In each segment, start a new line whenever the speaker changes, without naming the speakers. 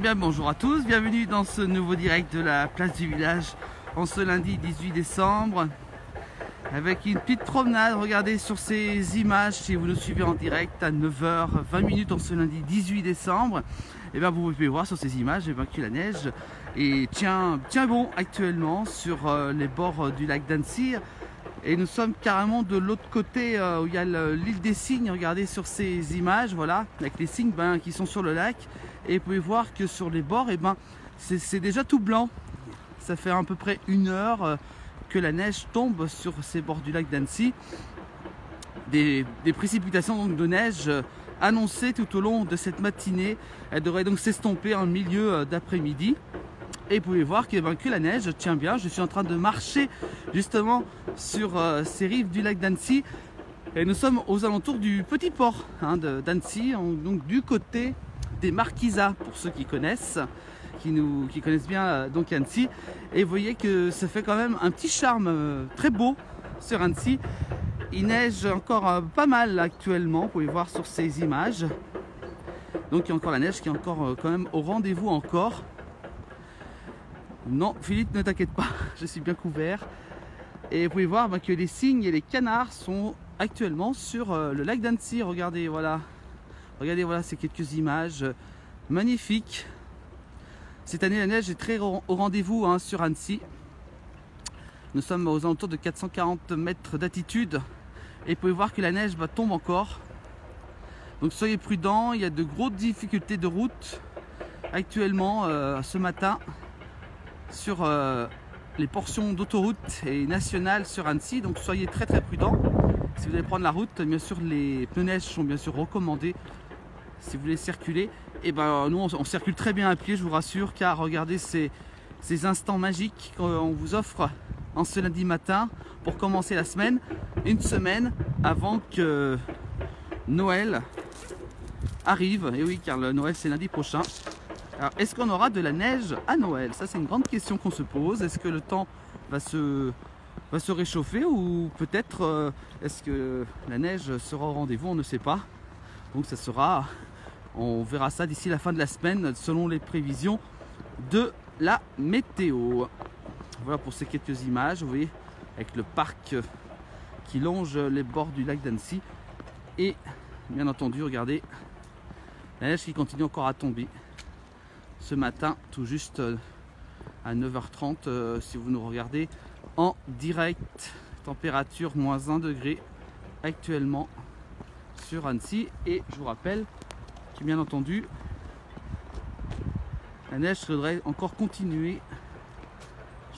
bien bonjour à tous, bienvenue dans ce nouveau direct de la place du village en ce lundi 18 décembre. Avec une petite promenade, regardez sur ces images si vous nous suivez en direct à 9h20 minutes en ce lundi 18 décembre. Et eh bien vous pouvez voir sur ces images eh bien, que la neige. Et tient bon actuellement sur euh, les bords euh, du lac d'Annecy et nous sommes carrément de l'autre côté euh, où il y a l'île des Cygnes. Regardez sur ces images voilà avec les cygnes ben, qui sont sur le lac. Et vous pouvez voir que sur les bords eh ben c'est déjà tout blanc. Ça fait à peu près une heure que la neige tombe sur ces bords du lac d'Annecy. Des, précipitations de neige annoncées tout au long de cette matinée. Elles devraient donc s'estomper en milieu d'après-midi et vous pouvez voir que, ben, que, la neige tient bien. Je suis en train de marcher justement sur euh, ces rives du lac d'Annecy. Et nous sommes aux alentours du petit port hein, d'Annecy, donc du côté des Marquisas, pour ceux qui connaissent, qui, nous, connaissent bien euh, donc Annecy. Et vous voyez que ça fait quand même un petit charme euh, très beau sur Annecy. Il neige encore pas mal actuellement, vous pouvez voir sur ces images. Donc il y a encore la neige qui est encore quand même au rendez-vous encore. Non, Philippe, ne t'inquiète pas, je suis bien couvert. Et vous pouvez voir bah, que les cygnes et les canards sont actuellement sur euh, le lac d'Annecy. Regardez, voilà. Regardez, voilà ces quelques images magnifiques. Cette année, la neige est très au rendez-vous hein, sur Annecy. Nous sommes aux alentours de 440 mètres d'altitude. Et vous pouvez voir que la neige bah, tombe encore. Donc soyez prudents, il y a de grosses difficultés de route actuellement euh, ce matin sur euh, les portions d'autoroute et nationales sur Annecy. Donc soyez très très prudents. Si vous allez prendre la route, bien sûr les pneus sont bien sûr recommandés si vous voulez circuler. Et eh ben nous on, circule très bien à pied, je vous rassure, car regardez ces, ces instants magiques qu'on vous offre en ce lundi matin pour commencer la semaine, une semaine avant que Noël arrive. Et oui, car le Noël c'est lundi prochain. Alors, est-ce qu'on aura de la neige à Noël? Ça, c'est une grande question qu'on se pose. Est-ce que le temps va se, réchauffer ou peut-être euh, est-ce que la neige sera au rendez-vous? On ne sait pas. Donc, ça sera, on verra ça d'ici la fin de la semaine selon les prévisions de la météo. Voilà pour ces quelques images, vous voyez, avec le parc qui longe les bords du lac d'Annecy. Et bien entendu, regardez, la neige qui continue encore à tomber ce matin, tout juste euh, à 9h30 euh, si vous nous regardez en direct. Température moins 1 degré actuellement sur Annecy. Et je vous rappelle que bien entendu, la neige devrait encore continuer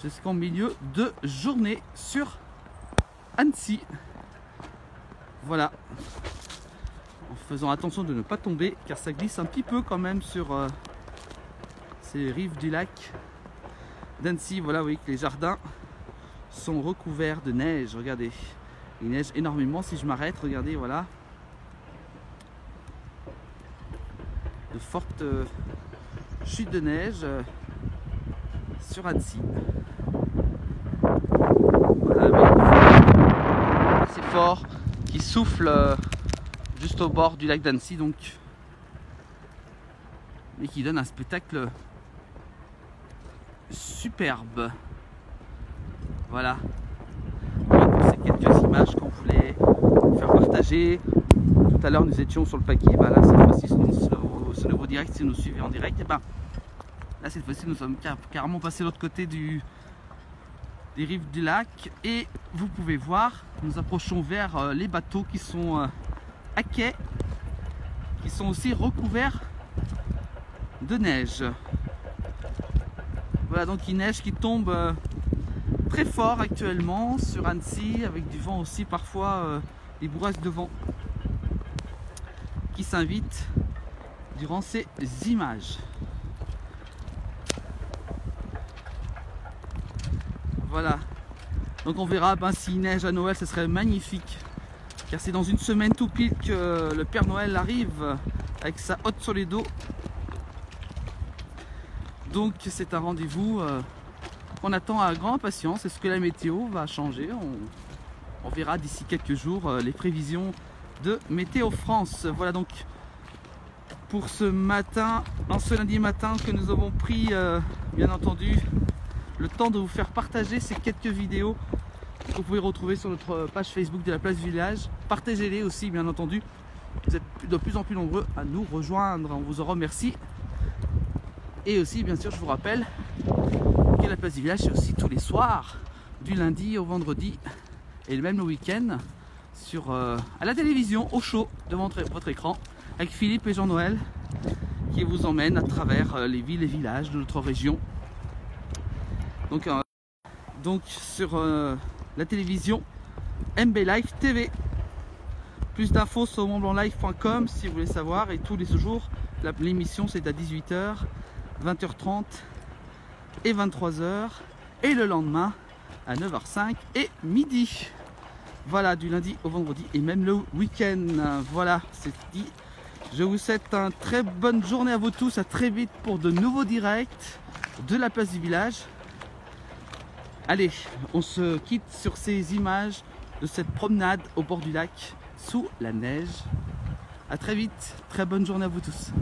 jusqu'en milieu de journée sur Annecy. Voilà. En faisant attention de ne pas tomber car ça glisse un petit peu quand même sur euh, ces rives du lac d'Annecy. Voilà, vous voyez que les jardins sont recouverts de neige. Regardez, il neige énormément. Si je m'arrête, regardez, voilà. De fortes euh, chutes de neige euh, sur Annecy. Voilà, c'est fort qui souffle euh, juste au bord du lac d'Annecy donc et qui donne un spectacle superbe. Voilà. C'est quelques images qu'on voulait faire partager. Tout à l'heure, nous étions sur le paquet. Bah, là, cette fois-ci, ce nouveau direct, si nous suivez en direct, et eh ben, là, cette fois-ci, nous sommes carrément passés de l'autre côté du, des rives du lac. Et vous pouvez voir, nous approchons vers euh, les bateaux qui sont euh, à quai, qui sont aussi recouverts de neige. Voilà donc une neige qui tombe euh, très fort actuellement sur Annecy avec du vent aussi parfois euh, des bourrasques de vent qui s'invitent durant ces images. Voilà. Donc on verra ben, s'il neige à Noël, ce serait magnifique. Car c'est dans une semaine tout pile que le Père Noël arrive avec sa hotte sur les dos donc c'est un rendez-vous euh, qu'on attend à grande impatience. Est-ce que la météo va changer? On, verra d'ici quelques jours euh, les prévisions de Météo France. Voilà donc pour ce matin, en ce lundi matin que nous avons pris, euh, bien entendu, le temps de vous faire partager ces quelques vidéos que vous pouvez retrouver sur notre page Facebook de la place Village. Partagez-les aussi, bien entendu. Vous êtes de plus en plus nombreux à nous rejoindre. On vous en remercie. Et aussi, bien sûr, je vous rappelle que la place du village, c'est aussi tous les soirs, du lundi au vendredi, et même le week-end, sur, euh, à la télévision, au chaud, devant votre écran, avec Philippe et Jean-Noël, qui vous emmènent à travers euh, les villes et villages de notre région. Donc, euh, donc sur la télévision MB Live TV. Plus d'infos sur montblanclive.com si vous voulez savoir. Et tous les jours, l'émission c'est à 18h, 20h30 et 23h. Et le lendemain à 9h05 et midi. Voilà, du lundi au vendredi et même le week-end. Voilà, c'est dit. Je vous souhaite une très bonne journée à vous tous. À très vite pour de nouveaux directs de la place du village. Allez, on se quitte sur ces images de cette promenade au bord du lac sous la neige. A très vite, très bonne journée à vous tous.